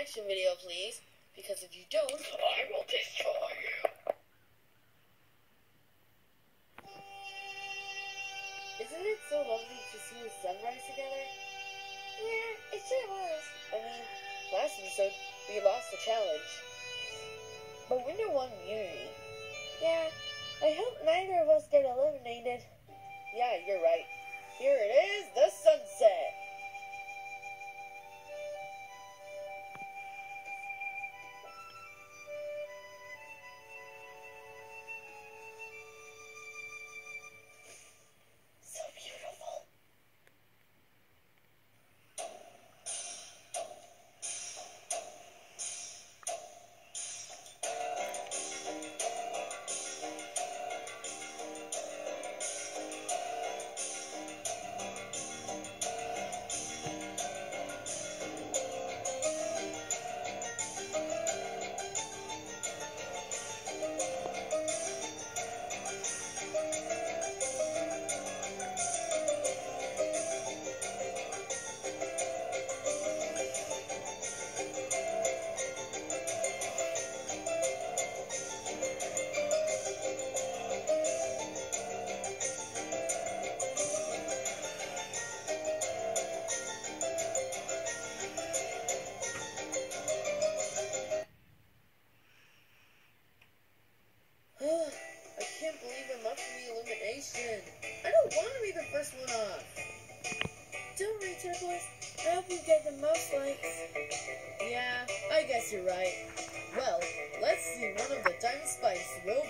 reaction video, please. Because if you don't, I will destroy you. Isn't it so lovely to see the sunrise together? Yeah, it sure was. I mean, last episode, we lost the challenge. But winner won immunity. Yeah, I hope neither of us get eliminated. Yeah, you're right. Here it is, the sunset.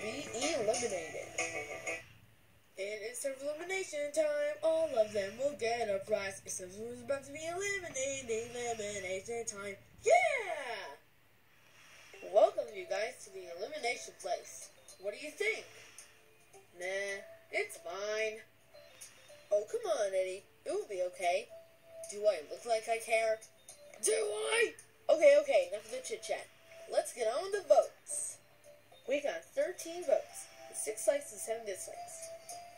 Be eliminated. It is time for elimination time. All of them will get a prize. It says who's about to be eliminated. Elimination time. Yeah! Welcome, you guys, to the elimination place. What do you think? Nah, it's fine. Oh, come on, Eddie. It will be okay. Do I look like I care? Do I? Okay, okay, enough of the chit chat. Let's get on with the votes. We got 13 votes, 6 likes and 7 dislikes.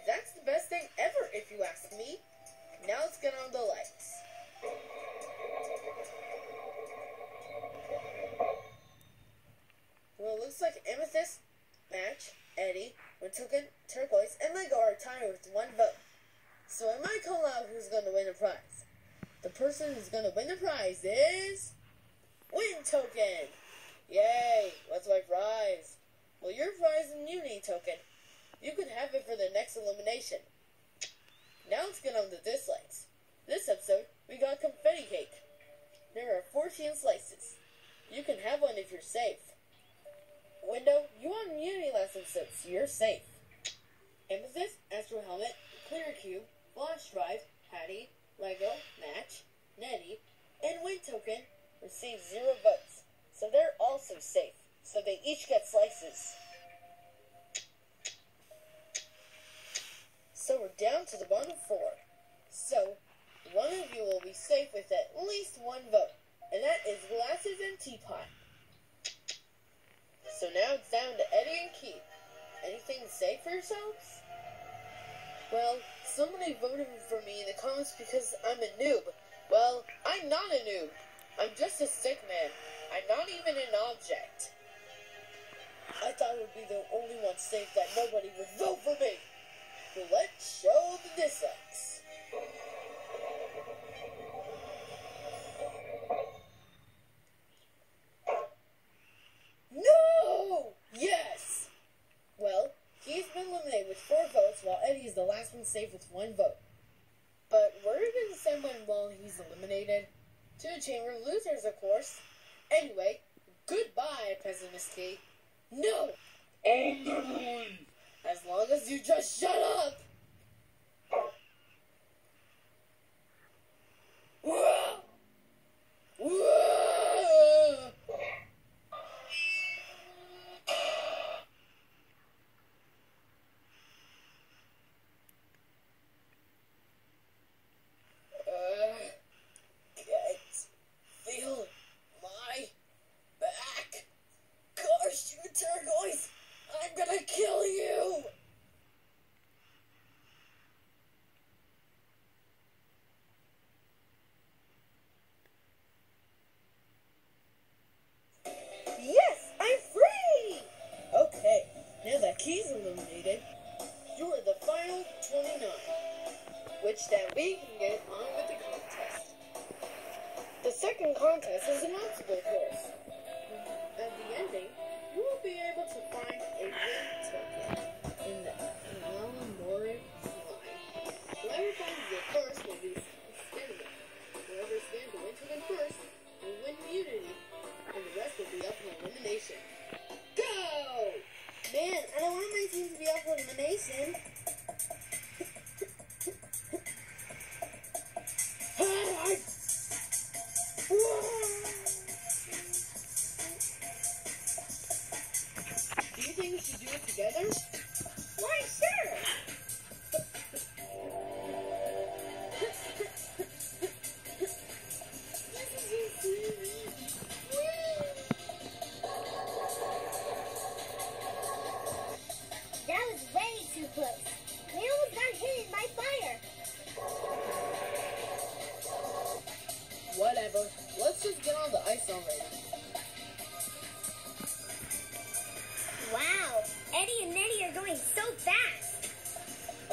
That's the best thing ever, if you ask me. Now let's get on the likes. Well, it looks like Amethyst, Match, Eddie, Win Token, Turquoise, and Lego are tied with one vote. So I might call out who's going to win the prize. The person who's going to win the prize is... Win Token! Yay! What's my prize? Well, your prize immunity token. You can have it for the next elimination. Now let's get on the dislikes. This episode, we got confetti cake. There are 14 slices. You can have one if you're safe. Window, you won immunity last episode, so you're safe. Amethyst, Astro Helmet, Clear Cube, Launch Drive, Hattie, Lego, Match, Nettie, and Win Token received zero votes, so they're also safe. So they each get slices. So we're down to the bottom four. So one of you will be safe with at least one vote, and that is glasses and teapot. So now it's down to Eddie and Keith. Anything to say for yourselves? Well, somebody voted for me in the comments because I'm a noob. Well, I'm not a noob. I'm just a stick man. I'm not even an object. I thought it would be the only one safe that nobody would vote for me. But let's show the dislikes. No! Yes! Well, he's been eliminated with four votes, while Eddie is the last one safe with one vote. But we're going to send one while he's eliminated. To the Chamber of Losers, of course. Anyway, goodbye, Pessimist No! As long as you just shut up! Second contest is an obstacle course. At the ending, you will be able to find a ring ticket in the Alamore line. Whoever finds it first will be scanned. Whoever scans the win token first will win immunity, and the rest will be up for elimination. Go! Man, I don't want my team to be up for elimination.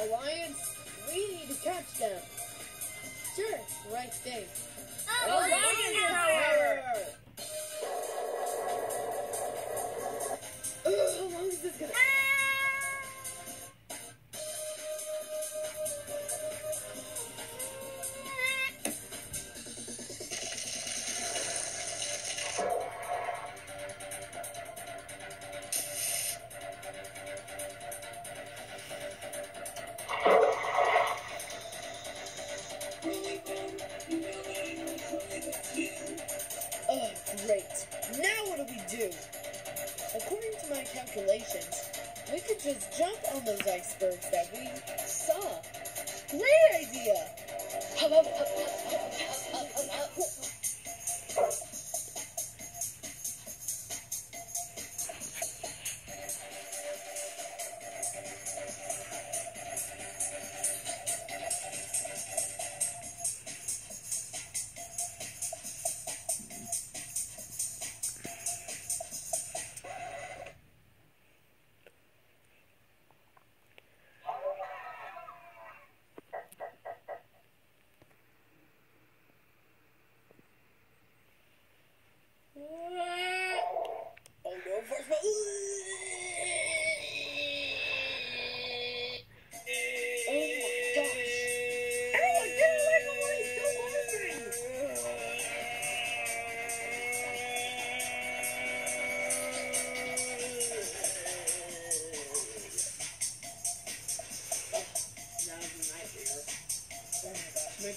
Alliance, we need to catch them. Sure, right thing. Alliance power! Ugh, how long is this gonna? Oh, my calculations, we could just jump on those icebergs that we saw. Great idea!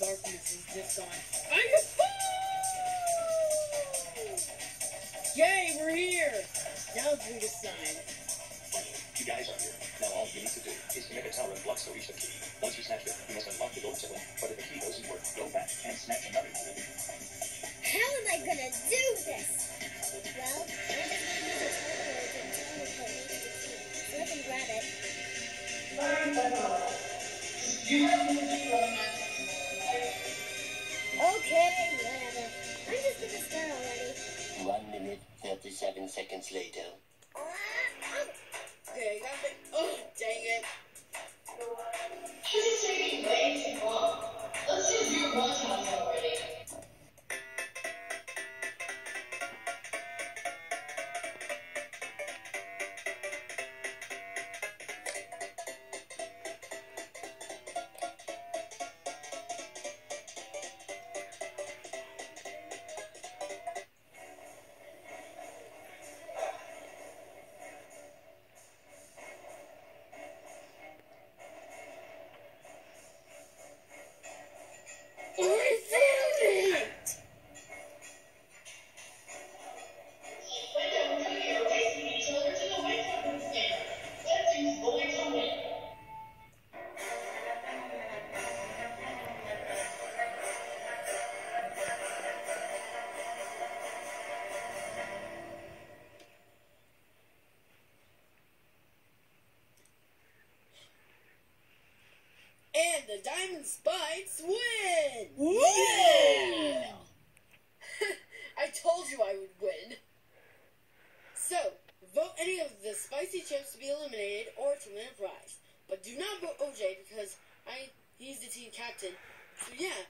Darkness is just gone. I am Yay, we're here! Now let's read a sign. You guys are here. Now all you need to do is to make a tower and block so each the key. Once you snatch it, you must unlock the door to it. But if the key doesn't work, go back and snatch another key. How am I gonna do this? Well, I'm gonna use a teleporter to teleport me to the key. So I can grab it. Okay, whatever. I'm just gonna start already. One minute, 37 seconds later. Ah. Okay, got it. Oh, dang it. The Diamond Spites win! Yeah! I told you I would win. So, vote any of the spicy chips to be eliminated or to win a prize. But do not vote OJ because I he's the team captain. So yeah.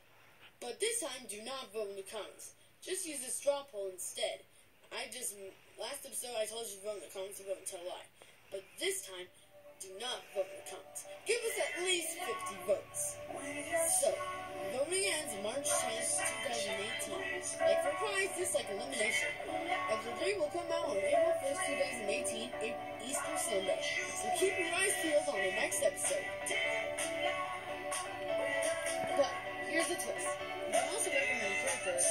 But this time do not vote in the comments. just use a straw poll instead. I just last episode I told you to vote in the comments to vote a lie, but this time do not vote the comments. Give us at least 50 votes. So, voting ends March 10th, 2018. Like for prize, like elimination. Episode 3 will come out on April 1st, 2018, A- Easter Sunday. So keep your eyes peeled on the next episode. But here's the twist. You can also recommend characters